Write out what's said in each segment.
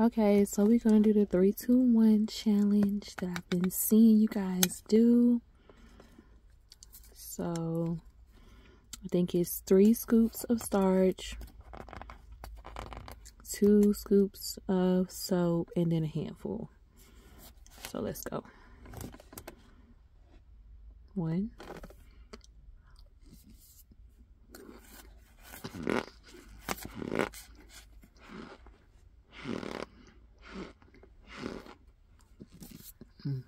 Okay, so we're gonna do the three, two, one challenge that I've been seeing you guys do. So I think it's three scoops of starch, two scoops of soap, and then a handful. So let's go. One. Mm-hmm.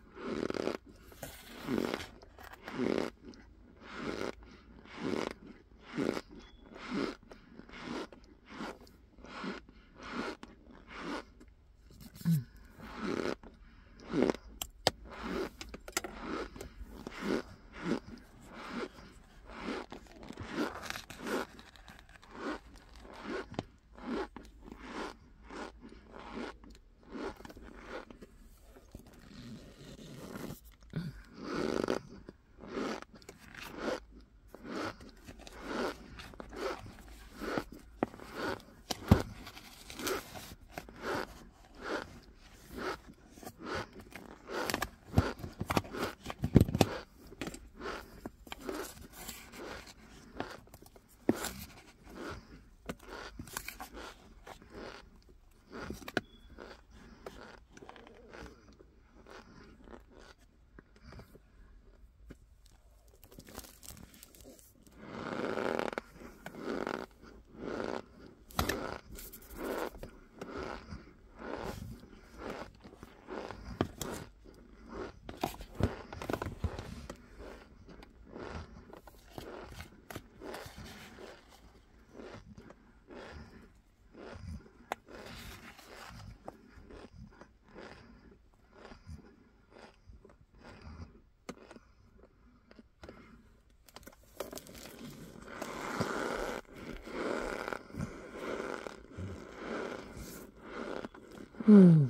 Hmm.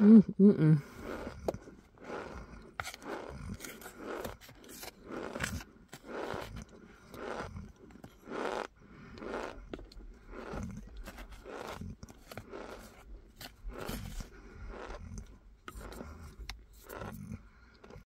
Mm, mm, mm.